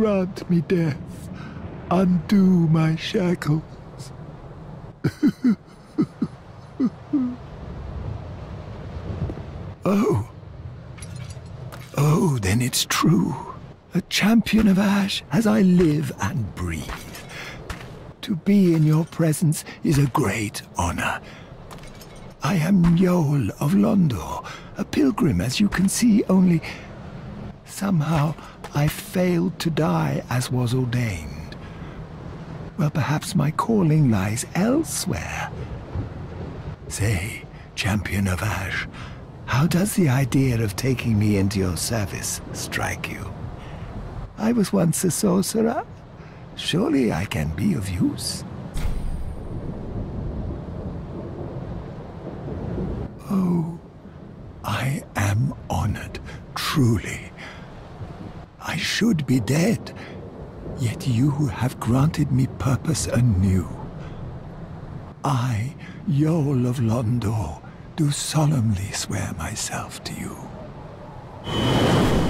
grant me death. Undo my shackles. oh. Oh, then it's true. A champion of Ash as I live and breathe. To be in your presence is a great honor. I am Yoel of Londor, a pilgrim, as you can see, only somehow failed to die as was ordained. Well, perhaps my calling lies elsewhere. Say, champion of Ash, how does the idea of taking me into your service strike you? I was once a sorcerer. Surely I can be of use. Oh, I am honored, truly. I should be dead, yet you have granted me purpose anew. I, Yoel of Londor, do solemnly swear myself to you.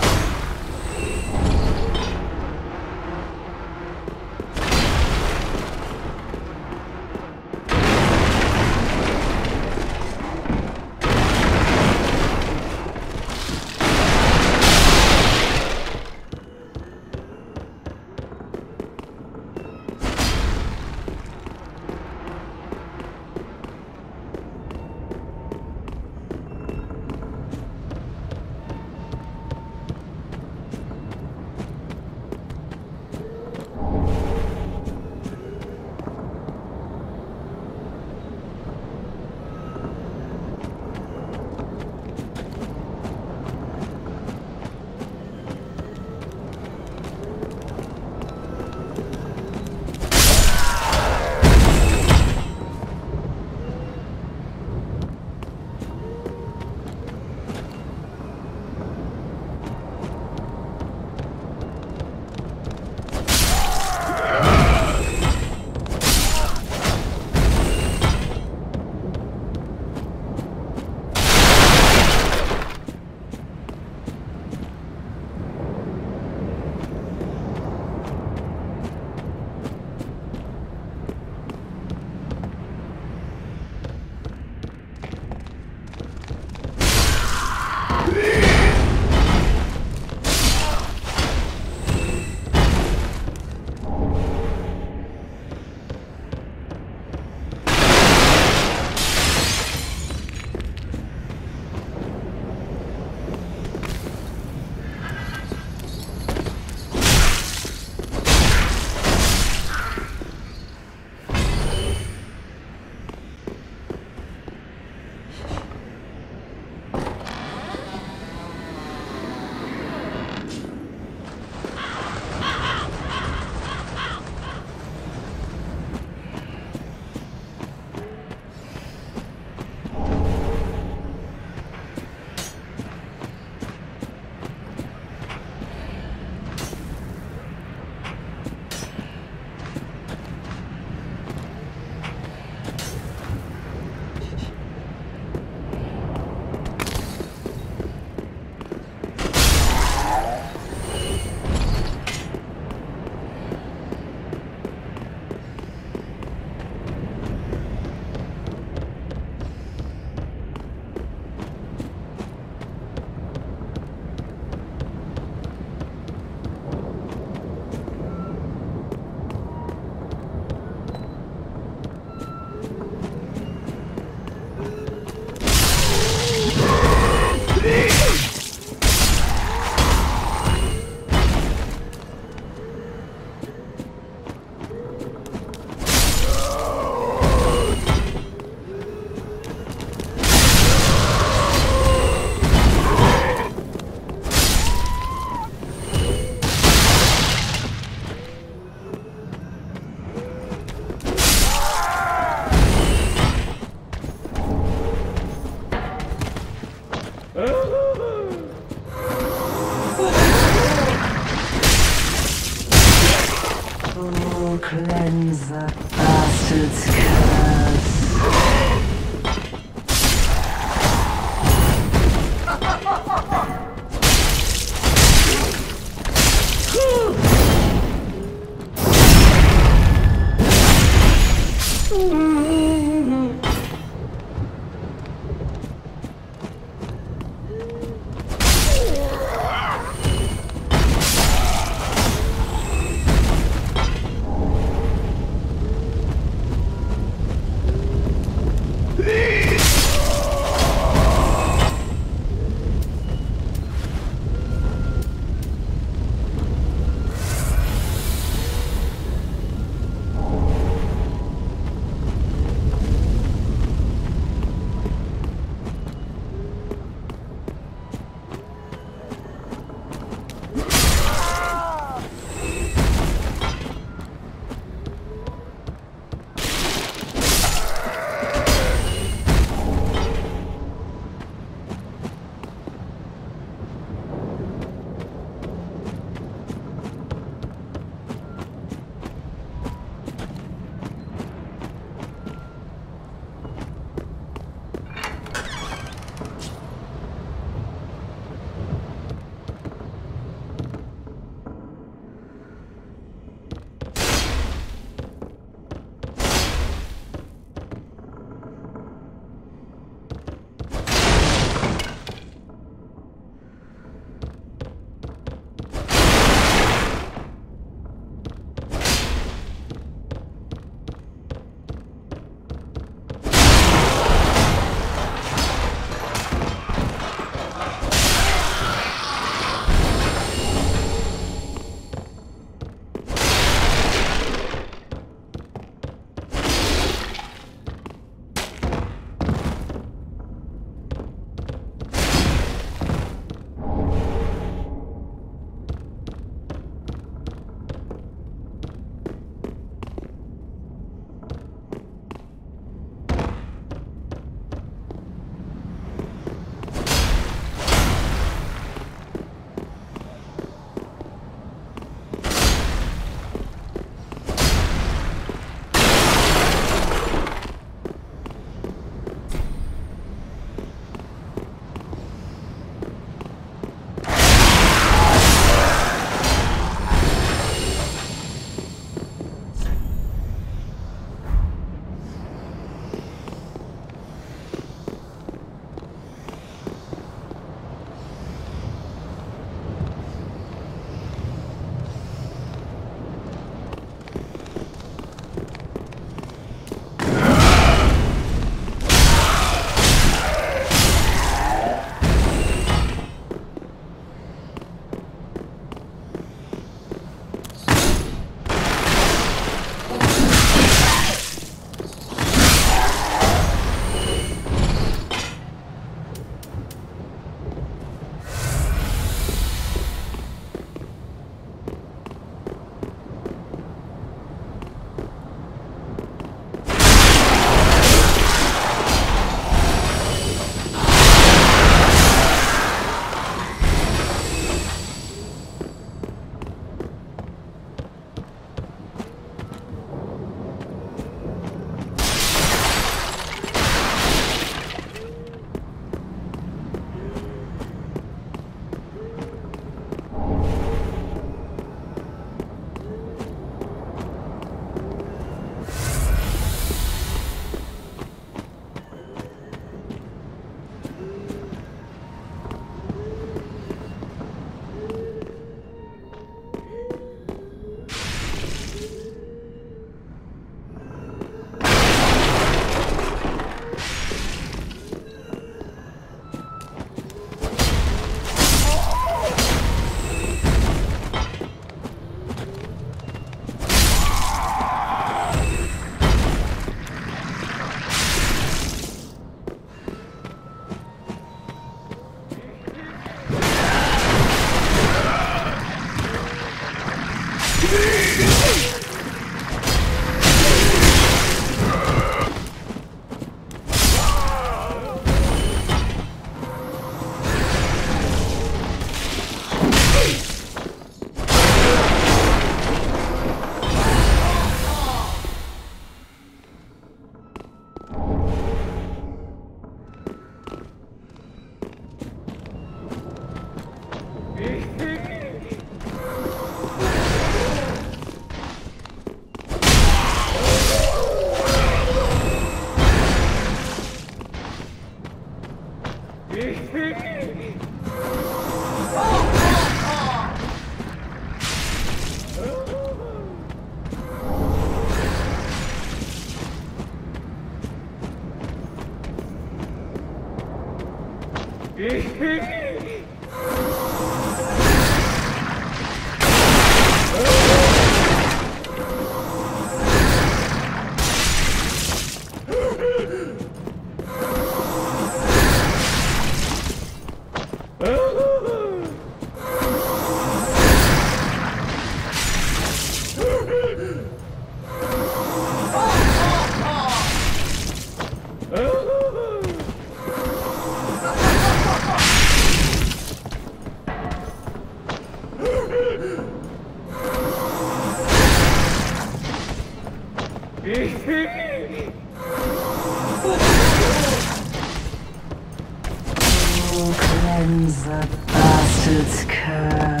Bastard's curse.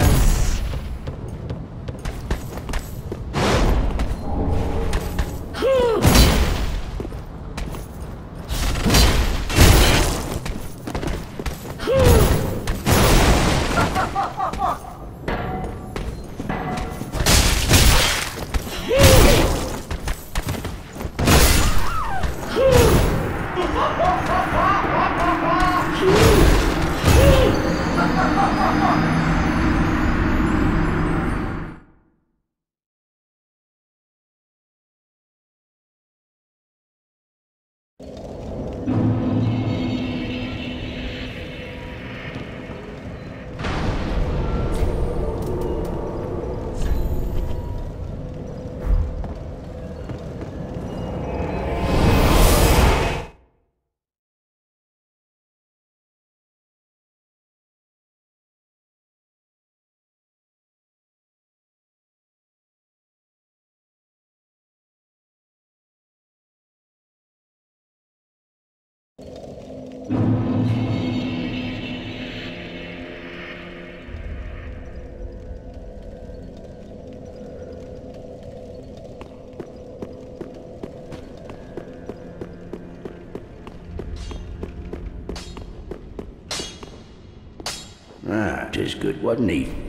Ah, 'tis good, wasn't he?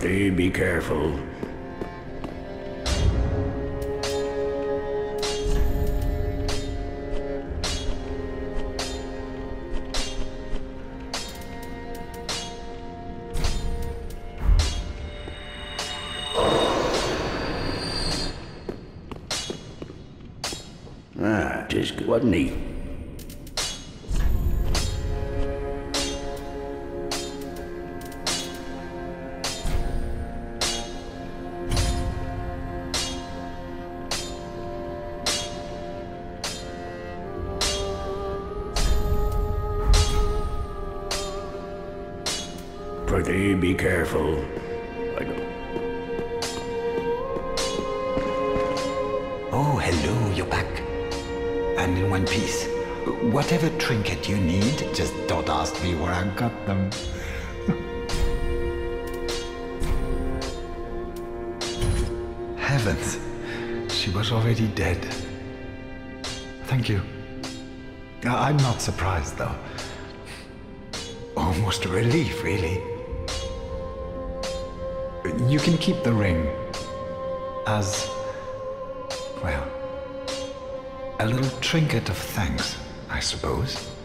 Be careful. Ah, good, wasn't he? Pretty be careful. Oh, hello, you're back. And in one piece. Whatever trinket you need, just don't ask me where I got them. Heavens, she was already dead. Thank you. Uh, I'm not surprised, though. Almost a relief, really. You can keep the ring as well, a little trinket of thanks, I suppose.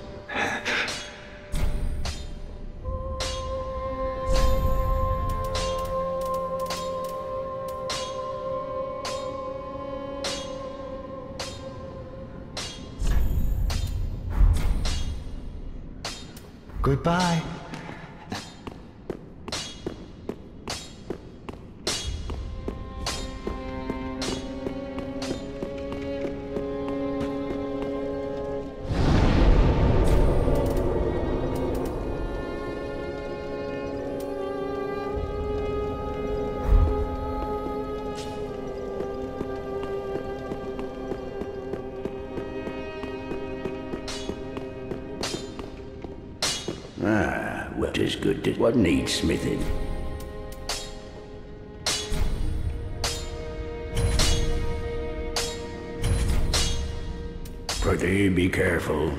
Good, it wasn't he, smithing. Pretty be careful.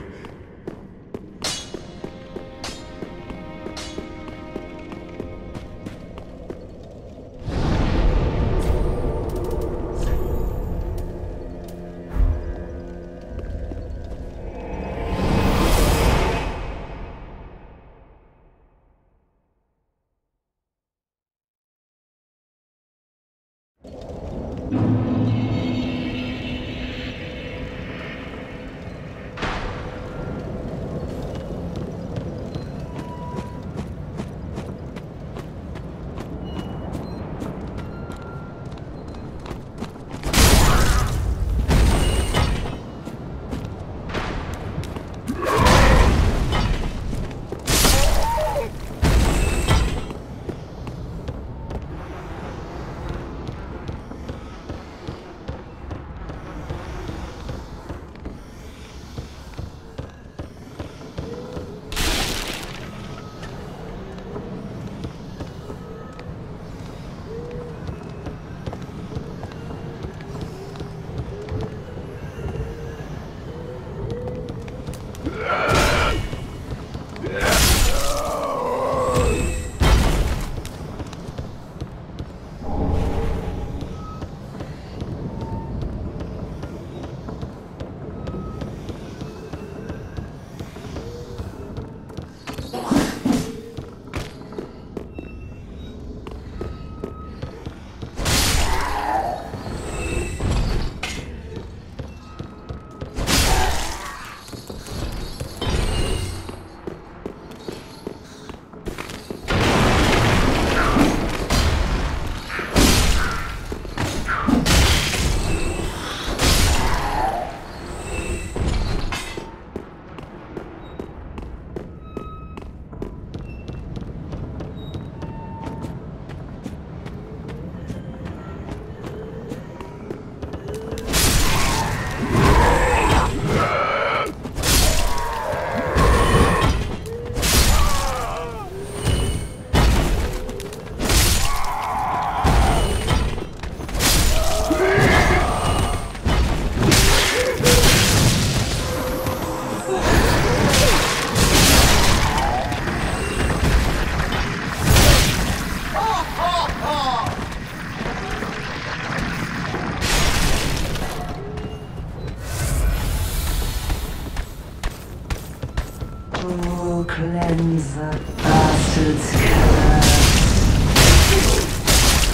Cleanse the bastard's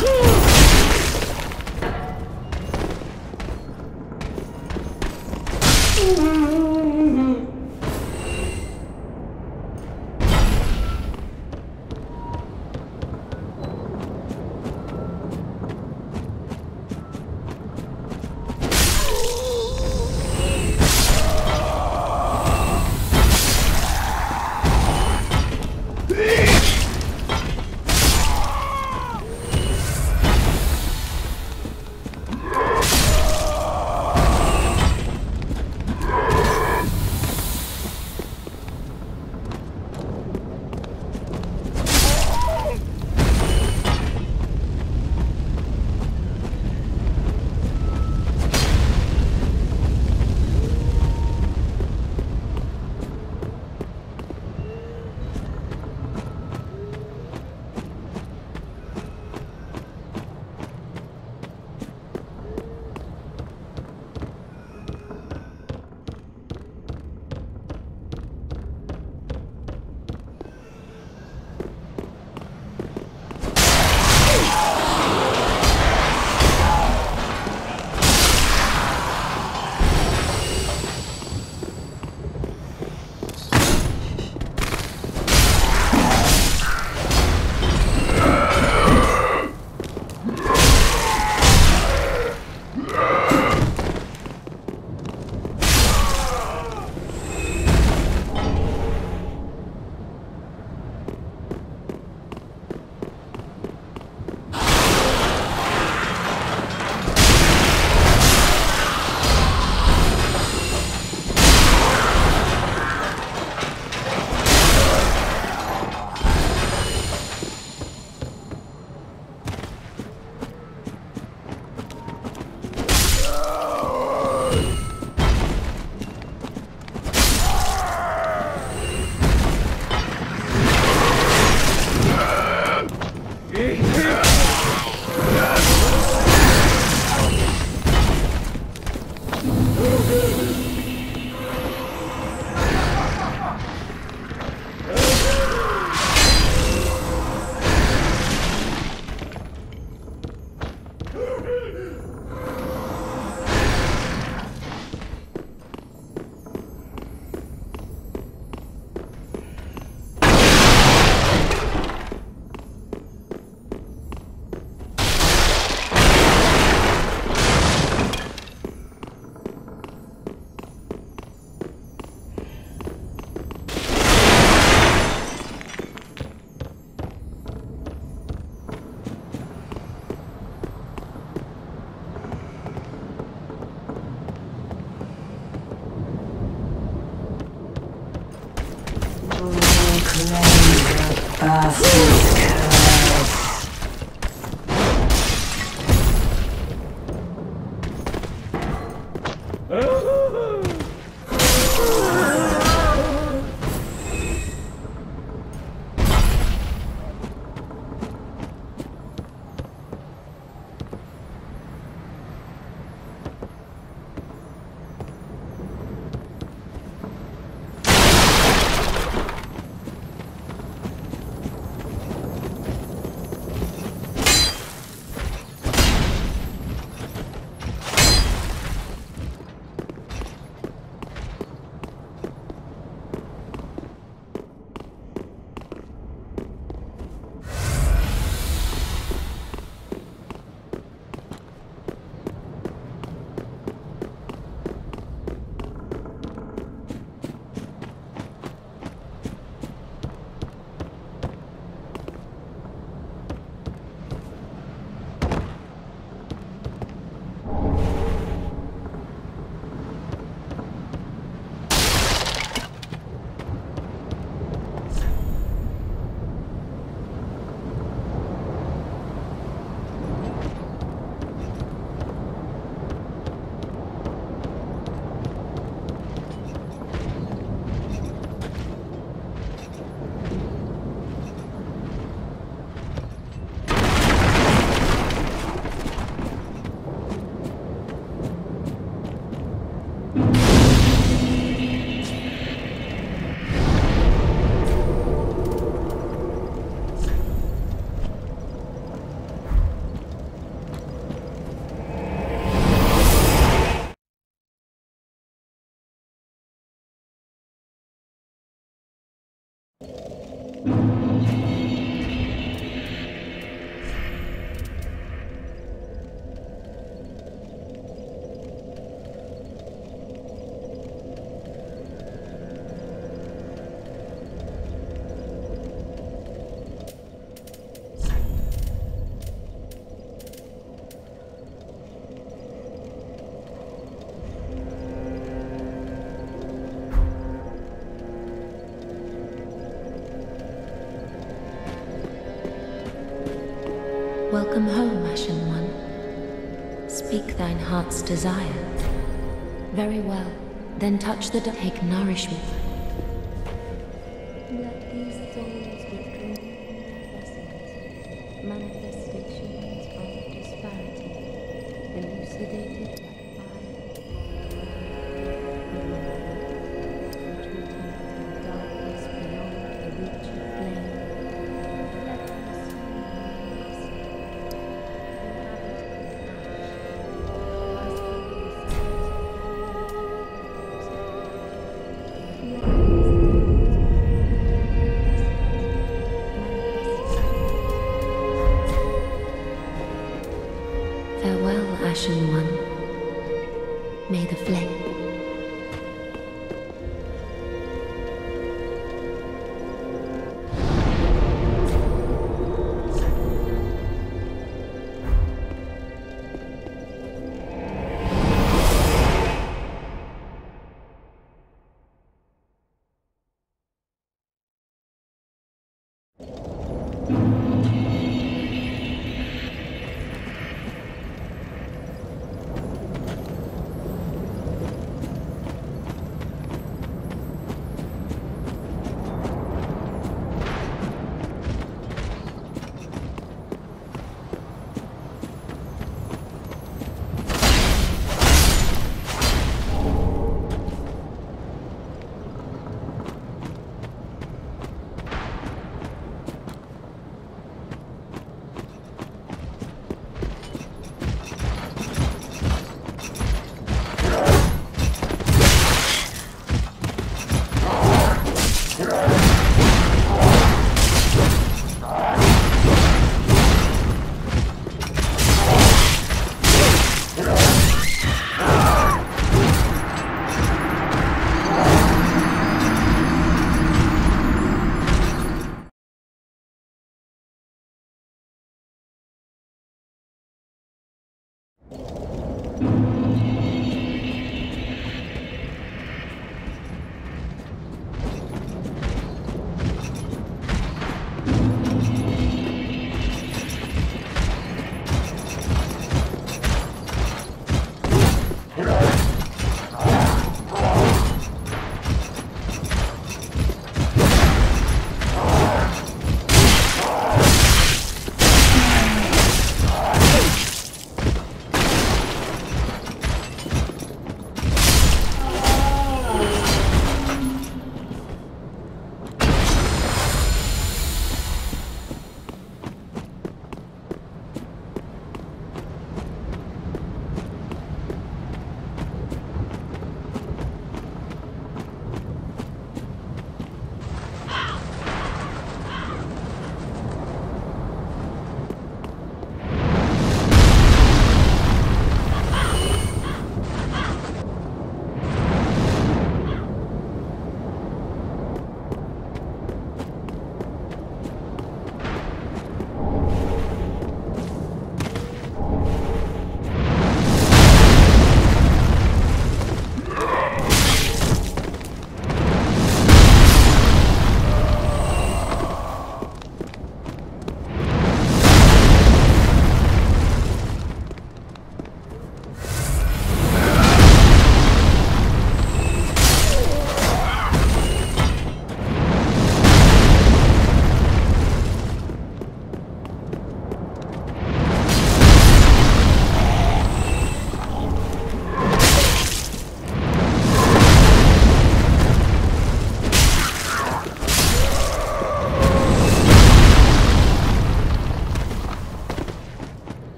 curse. Welcome home, Ashen One. Speak thine heart's desire. Very well. Then touch the take nourishment.